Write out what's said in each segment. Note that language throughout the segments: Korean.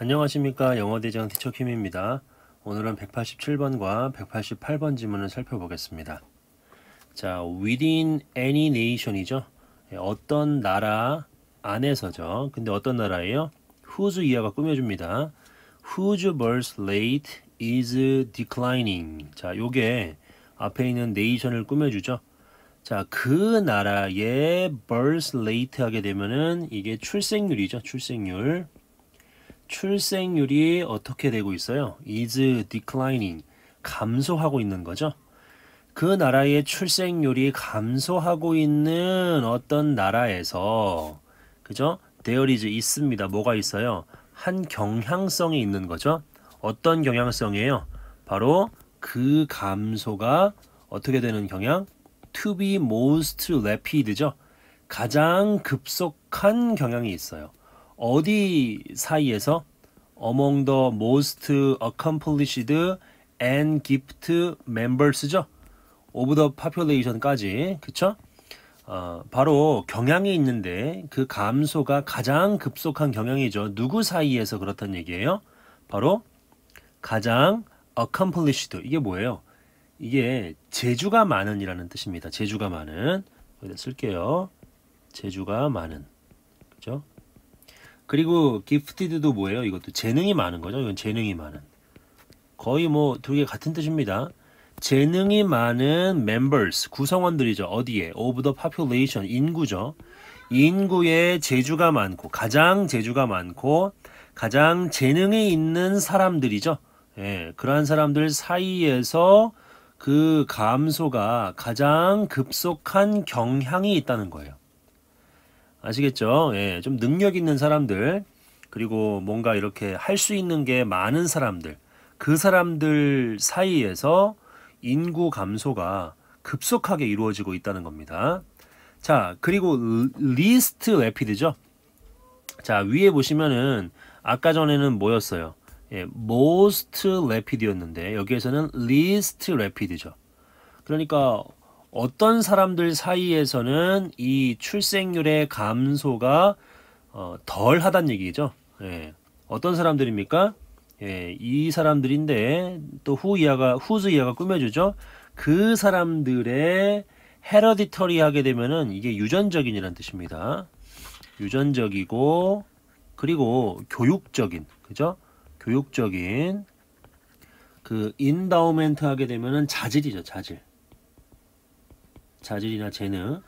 안녕하십니까 영어대장 티처 킴입니다. 오늘은 187번과 188번 지문을 살펴보겠습니다. 자, within any nation이죠. 예, 어떤 나라 안에서죠. 근데 어떤 나라예요? whose 이하가 꾸며줍니다. whose birth rate is declining. 자, 요게 앞에 있는 nation을 꾸며주죠. 자, 그 나라의 birth rate 하게 되면은 이게 출생률이죠. 출생률. 출생률이 어떻게 되고 있어요? is declining. 감소하고 있는 거죠. 그 나라의 출생률이 감소하고 있는 어떤 나라에서 그죠? there is 있습니다. 뭐가 있어요? 한 경향성이 있는 거죠. 어떤 경향성이에요? 바로 그 감소가 어떻게 되는 경향? to be most rapid죠. 가장 급속한 경향이 있어요. 어디 사이에서 among the most accomplished and gift members죠. of the population까지 그쵸? 어, 바로 경향이 있는데 그 감소가 가장 급속한 경향이죠. 누구 사이에서 그렇단 얘기예요? 바로 가장 accomplished 이게 뭐예요? 이게 재주가 많은이라는 뜻입니다. 재주가 많은 여기다 쓸게요. 재주가 많은 그죠? 그리고 gifted도 뭐예요? 이것도 재능이 많은 거죠. 이건 재능이 많은 거의 뭐 두 개 같은 뜻입니다. 재능이 많은 members 구성원들이죠. 어디에? of the population 인구죠. 인구의 재주가 많고 가장 재주가 많고 가장 재능이 있는 사람들이죠. 예, 그러한 사람들 사이에서 그 감소가 가장 급속한 경향이 있다는 거예요. 아시겠죠? 예, 좀 능력 있는 사람들 그리고 뭔가 이렇게 할 수 있는 게 많은 사람들 그 사람들 사이에서 인구 감소가 급속하게 이루어지고 있다는 겁니다. 자, 그리고 리스트 래피드죠. 자, 위에 보시면은 아까 전에는 뭐였어요? 예, most rapid였는데 여기에서는 least rapid죠. 그러니까 어떤 사람들 사이에서는 이 출생률의 감소가 어, 덜 하단 얘기죠. 예, 어떤 사람들입니까? 예, 이 사람들인데 또 후이하가 후즈 이하가 꾸며주죠. 그 사람들의 헤러디터리 하게 되면은 이게 유전적인이란 뜻입니다. 유전적이고 그리고 교육적인 그죠? 교육적인 그 인다우멘트 하게 되면은 자질이죠, 자질. 자질이나 재능.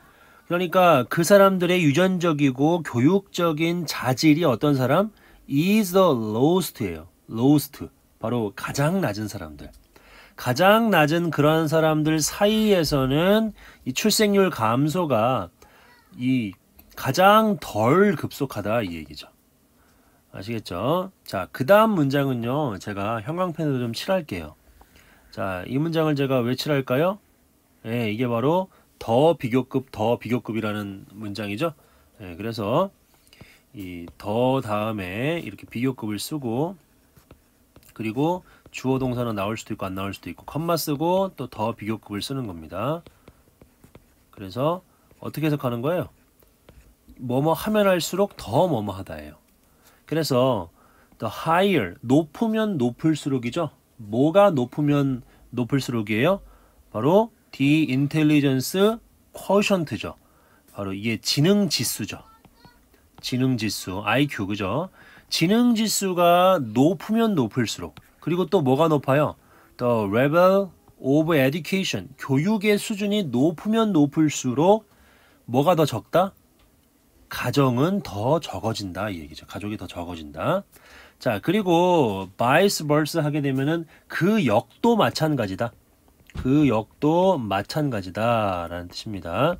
그러니까 그 사람들의 유전적이고 교육적인 자질이 어떤 사람? is the lowest예요. lowest. 바로 가장 낮은 사람들. 가장 낮은 그런 사람들 사이에서는 이 출생률 감소가 이 가장 덜 급속하다 이 얘기죠. 아시겠죠? 자, 그 다음 문장은요. 제가 형광펜으로 좀 칠할게요. 자, 이 문장을 제가 왜 칠할까요? 예, 이게 바로 더 비교급, 더 비교급이라는 문장이죠. 예, 그래서 이 더 다음에 이렇게 비교급을 쓰고 그리고 주어 동사는 나올 수도 있고 안 나올 수도 있고 컴마 쓰고 또 더 비교급을 쓰는 겁니다. 그래서 어떻게 해석하는 거예요? 뭐뭐 하면 할수록 더 뭐뭐 하다예요. 그래서 the higher 높으면 높을수록이죠. 뭐가 높으면 높을수록이에요? 바로 the intelligence quotient죠. 바로 이게 지능 지수죠. 지능 지수 IQ 그죠? 지능 지수가 높으면 높을수록 그리고 또 뭐가 높아요? The level of education 교육의 수준이 높으면 높을수록 뭐가 더 적다? 가정은 더 적어진다 이 얘기죠. 가족이 더 적어진다. 자 그리고 vice versa 하게 되면은 그 역도 마찬가지다. 그 역도 마찬가지다라는 뜻입니다.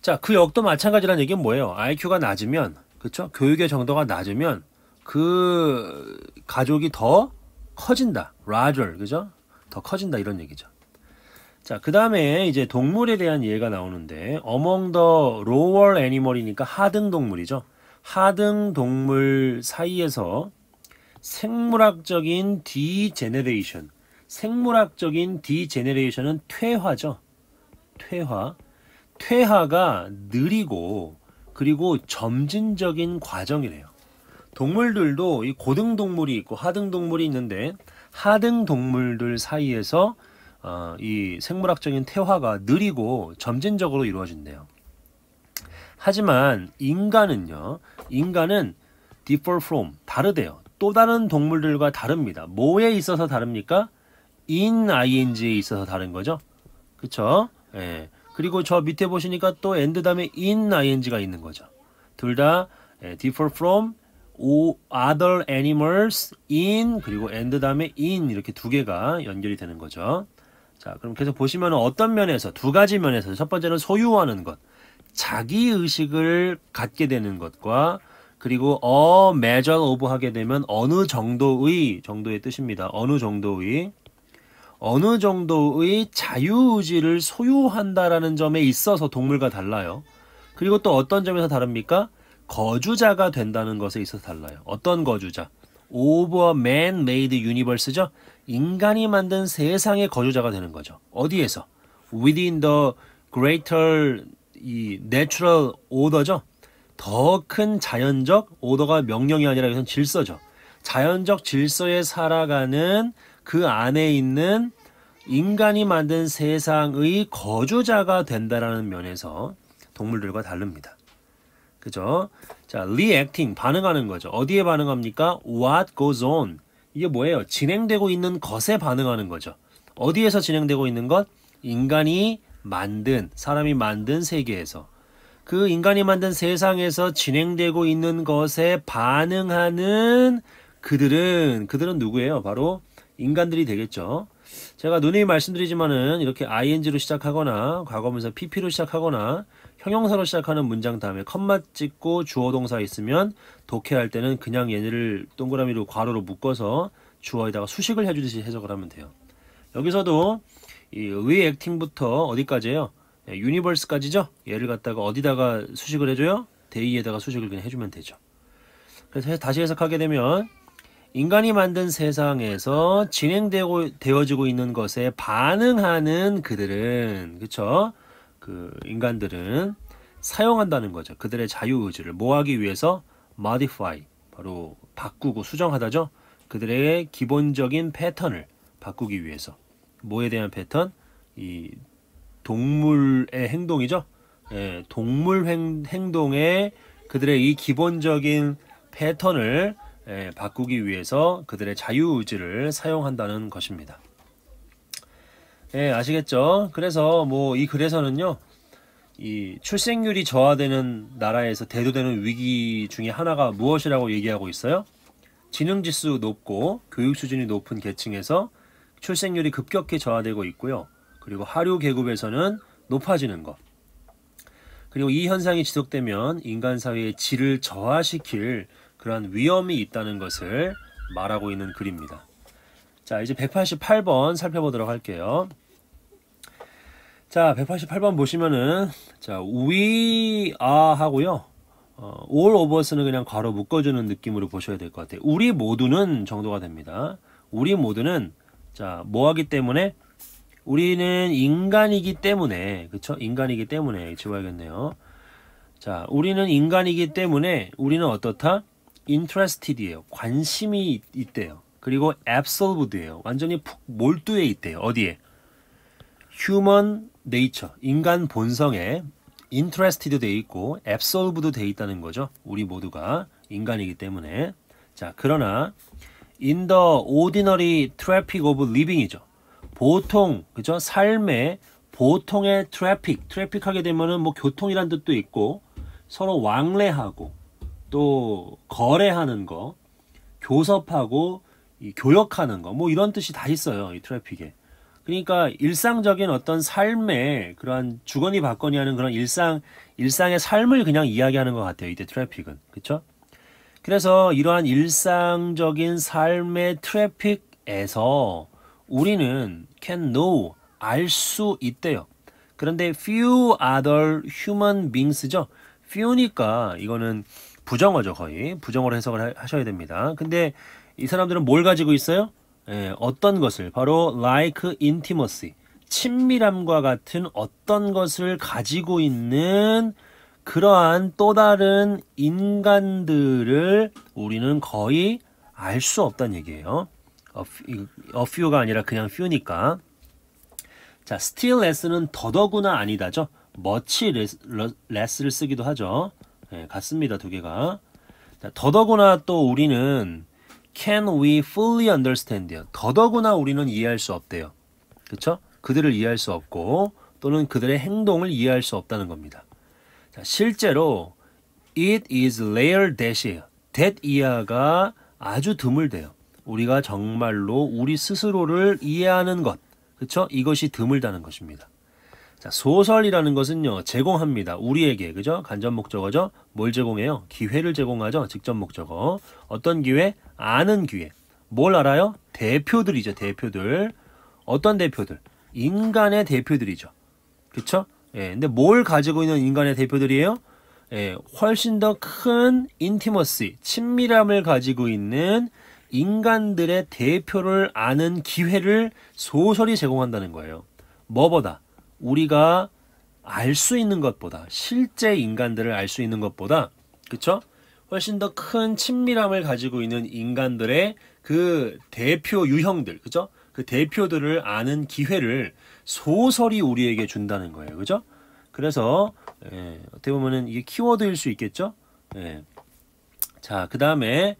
자, 그 역도 마찬가지라는 얘기는 뭐예요? IQ가 낮으면, 그쵸? 교육의 정도가 낮으면 그 가족이 더 커진다. larger, 그죠? 더 커진다 이런 얘기죠. 자, 그 다음에 이제 동물에 대한 예가 나오는데 among the lower animal이니까 하등 동물이죠. 하등 동물 사이에서 생물학적인 degeneration, 생물학적인 degeneration은 퇴화죠. 퇴화. 퇴화가 느리고 그리고 점진적인 과정이래요. 동물들도 이 고등 동물이 있고 하등 동물이 있는데 하등 동물들 사이에서 어, 이 생물학적인 태화가 느리고 점진적으로 이루어진대요. 하지만 인간은요, 인간은 differ from 다르대요. 또 다른 동물들과 다릅니다. 뭐에 있어서 다릅니까? In ing에 있어서 다른 거죠. 그쵸? 예. 그리고 저 밑에 보시니까 또 and 다음에 in ing가 있는 거죠. 둘다 예, differ from other animals in 그리고 and 다음에 in 이렇게 두 개가 연결이 되는 거죠. 자, 그럼 계속 보시면 어떤 면에서 두 가지 면에서 첫 번째는 소유하는 것, 자기 의식을 갖게 되는 것과 그리고 어 measure of 하게 되면 어느 정도의 정도의 뜻입니다. 어느 정도의 어느 정도의 자유의지를 소유한다라는 점에 있어서 동물과 달라요. 그리고 또 어떤 점에서 다릅니까? 거주자가 된다는 것에 있어서 달라요. 어떤 거주자? over man-made universe죠. 인간이 만든 세상의 거주자가 되는 거죠. 어디에서? within the greater 이 natural order죠. 더 큰 자연적 오더가 명령이 아니라 이것은 질서죠. 자연적 질서에 살아가는 그 안에 있는 인간이 만든 세상의 거주자가 된다라는 면에서 동물들과 다릅니다. 그죠? 자, reacting 반응하는 거죠. 어디에 반응합니까? What goes on? 이게 뭐예요? 진행되고 있는 것에 반응하는 거죠. 어디에서 진행되고 있는 것? 인간이 만든 사람이 만든 세계에서 그 인간이 만든 세상에서 진행되고 있는 것에 반응하는 그들은 그들은 누구예요? 바로 인간들이 되겠죠. 제가 누누이 말씀드리지만은 이렇게 ing로 시작하거나 과거분사 pp로 시작하거나 형용사로 시작하는 문장 다음에 컴마 찍고 주어 동사 있으면 독해할 때는 그냥 얘네를 동그라미로 괄호로 묶어서 주어에다가 수식을 해주듯이 해석을 하면 돼요. 여기서도 이 reacting부터 어디까지예요? 예, universe까지죠. 얘를 갖다가 어디다가 수식을 해줘요? they에다가 수식을 그냥 해주면 되죠. 그래서 다시 해석하게 되면 인간이 만든 세상에서 진행되고 되어지고 있는 것에 반응하는 그들은 그쵸? 그 인간들은 사용한다는 거죠. 그들의 자유 의지를 뭐하기 위해서 modify 바로 바꾸고 수정하다죠. 그들의 기본적인 패턴을 바꾸기 위해서 뭐에 대한 패턴? 이 동물의 행동이죠. 예, 동물 행, 행동의 그들의 이 기본적인 패턴을 예, 바꾸기 위해서 그들의 자유의지를 사용한다는 것입니다. 예, 아시겠죠? 그래서 뭐 이 글에서는요, 이 출생률이 저하되는 나라에서 대두되는 위기 중에 하나가 무엇이라고 얘기하고 있어요? 지능지수 높고 교육 수준이 높은 계층에서 출생률이 급격히 저하되고 있고요. 그리고 하류 계급에서는 높아지는 것. 그리고 이 현상이 지속되면 인간 사회의 질을 저하시킬 그러한 위험이 있다는 것을 말하고 있는 글입니다. 자, 이제 188번 살펴보도록 할게요. 자, 188번 보시면은 자, we are 하고요. 어, all of us는 그냥 괄호 묶어주는 느낌으로 보셔야 될 것 같아요. 우리 모두는 정도가 됩니다. 우리 모두는 자, 뭐 하기 때문에 우리는 인간이기 때문에 그쵸? 인간이기 때문에 지워야겠네요. 자, 우리는 인간이기 때문에 우리는 어떻다? Interested이에요. 관심이 있대요. 그리고 absorbed예요. 완전히 푹 몰두해 있대요. 어디에? human nature, 인간 본성에 interested 돼 있고 absorbed 돼 있다는 거죠. 우리 모두가 인간이기 때문에. 자, 그러나 in the ordinary traffic of living이죠. 보통, 그죠? 삶의 보통의 traffic, traffic 하게 되면은 뭐 교통이란 뜻도 있고 서로 왕래하고 또 거래하는 거, 교섭하고 교역하는 거, 뭐 이런 뜻이 다 있어요. 이 traffic에. 그러니까 일상적인 어떤 삶의 그러한 주거니 받거니 하는 그런 일상 일상의 삶을 그냥 이야기하는 것 같아요. 이때 트래픽은 그렇죠? 그래서 이러한 일상적인 삶의 트래픽에서 우리는 can know 알 수 있대요. 그런데 few other human beings죠. few니까 이거는 부정어죠 거의 부정어로 해석을 하 셔야 됩니다. 근데 이 사람들은 뭘 가지고 있어요? 예, 어떤 것을 바로 like intimacy 친밀함과 같은 어떤 것을 가지고 있는 그러한 또 다른 인간들을 우리는 거의 알 수 없다는 얘기예요. a few- a few가 아니라 그냥 few니까. 자, still less는 더더구나 아니다죠. much less, less를 쓰기도 하죠. 네, 같습니다. 두 개가. 자, 더더구나 또 우리는 can we fully understand요. 더더구나 우리는 이해할 수 없대요. 그렇죠? 그들을 이해할 수 없고 또는 그들의 행동을 이해할 수 없다는 겁니다. 자, 실제로 it is rare that that 이하가 아주 드물대요. 우리가 정말로 우리 스스로를 이해하는 것, 그렇죠? 이것이 드물다는 것입니다. 자, 소설이라는 것은요, 제공합니다. 우리에게, 그죠? 간접 목적어죠? 뭘 제공해요? 기회를 제공하죠? 직접 목적어. 어떤 기회? 아는 기회. 뭘 알아요? 대표들이죠, 대표들. 어떤 대표들? 인간의 대표들이죠. 그쵸? 예, 근데 뭘 가지고 있는 인간의 대표들이에요? 예, 훨씬 더 큰 인티머시, 친밀함을 가지고 있는 인간들의 대표를 아는 기회를 소설이 제공한다는 거예요. 뭐보다? 우리가 알 수 있는 것보다, 실제 인간들을 알 수 있는 것보다, 그쵸? 훨씬 더 큰 친밀함을 가지고 있는 인간들의 그 대표 유형들, 그죠? 그 대표들을 아는 기회를 소설이 우리에게 준다는 거예요. 그죠? 그래서 예, 어떻게 보면은 이게 키워드일 수 있겠죠? 예. 자, 그 다음에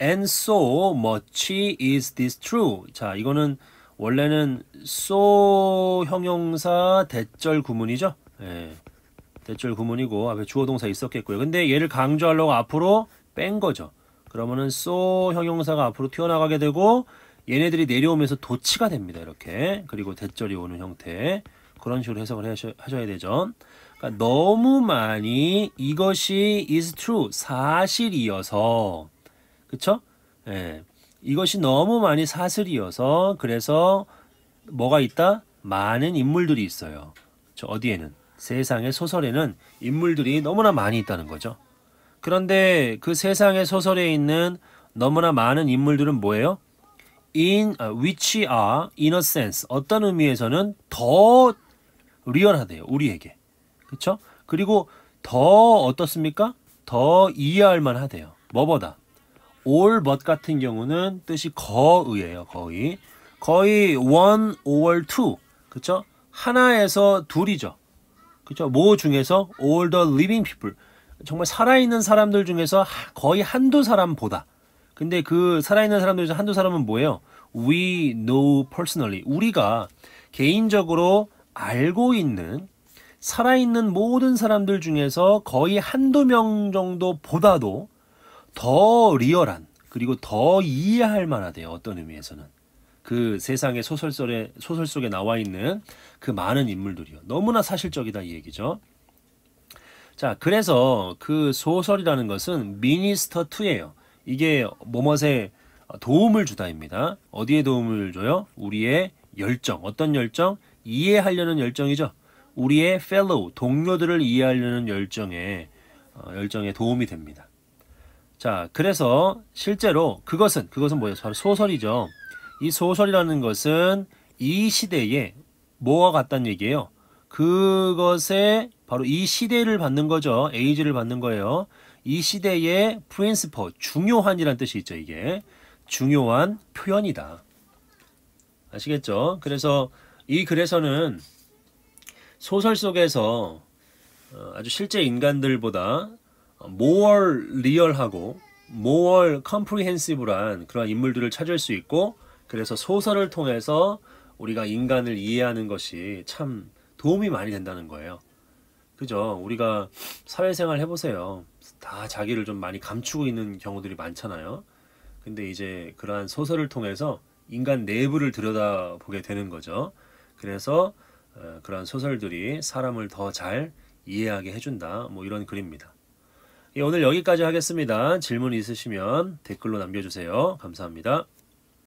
and so much is this true. 자, 이거는 원래는 so 형용사 대절 구문이죠. 예. 대절 구문이고 앞에 주어 동사 있었겠고요. 근데 얘를 강조하려고 앞으로 뺀 거죠. 그러면은 so 형용사가 앞으로 튀어나가게 되고 얘네들이 내려오면서 도치가 됩니다. 이렇게. 그리고 대절이 오는 형태. 그런 식으로 해석을 하셔, 하셔야 되죠. 그러니까 너무 많이 이것이 is true 사실이어서 그쵸? 예. 이것이 너무 많이 사실이어서 그래서 뭐가 있다? 많은 인물들이 있어요. 저 어디에는 세상의 소설에는 인물들이 너무나 많이 있다는 거죠. 그런데 그 세상의 소설에 있는 너무나 많은 인물들은 뭐예요? in 아, which are in a sense 어떤 의미에서는 더 리얼하대요 우리에게 그렇죠? 그리고 더 어떻습니까? 더 이해할 만하대요 뭐보다 all but 같은 경우는 뜻이 거의예요 거의 거의 one or two 그렇죠? 하나에서 둘이죠 그렇죠? 뭐 중에서 all the living people 정말 살아있는 사람들 중에서 하- 거의 한두 사람보다 근데 그 살아있는 사람들 중에서 한두 사람은 뭐예요? We know personally. 우리가 개인적으로 알고 있는 살아있는 모든 사람들 중에서 거의 한두 명 정도보다도 더 리얼한 그리고 더 이해할 만하대요. 어떤 의미에서는. 그 세상의 소설 속에, 소설 속에 나와 있는 그 많은 인물들이요. 너무나 사실적이다 이 얘기죠. 자, 그래서 그 소설이라는 것은 미니스터 2예요. 이게 뭐뭇에 도움을 주다입니다. 어디에 도움을 줘요? 우리의 열정. 어떤 열정? 이해하려는 열정이죠. 우리의 fellow, 동료들을 이해하려는 열정에, 어, 열정에 도움이 됩니다. 자, 그래서 실제로 그것은, 그것은 뭐예요? 바로 소설이죠. 이 소설이라는 것은 이 시대에 뭐와 같다는 얘기예요? 그것에 바로 이 시대를 받는 거죠. 에이지를 받는 거예요. 이 시대의 프린시퍼, 중요한이란 뜻이 있죠, 이게. 중요한 표현이다. 아시겠죠? 그래서 이 글에서는 소설 속에서 어, 아주 실제 인간들보다 more 리얼하고 more comprehensive란 그런 인물들을 찾을 수 있고 그래서 소설을 통해서 우리가 인간을 이해하는 것이 참 도움이 많이 된다는 거예요. 그죠? 우리가 사회생활 해보세요. 다 자기를 좀 많이 감추고 있는 경우들이 많잖아요. 근데 이제 그러한 소설을 통해서 인간 내부를 들여다보게 되는 거죠. 그래서 어, 그러한 소설들이 사람을 더 잘 이해하게 해준다. 뭐 이런 글입니다. 예, 오늘 여기까지 하겠습니다. 질문 있으시면 댓글로 남겨주세요. 감사합니다.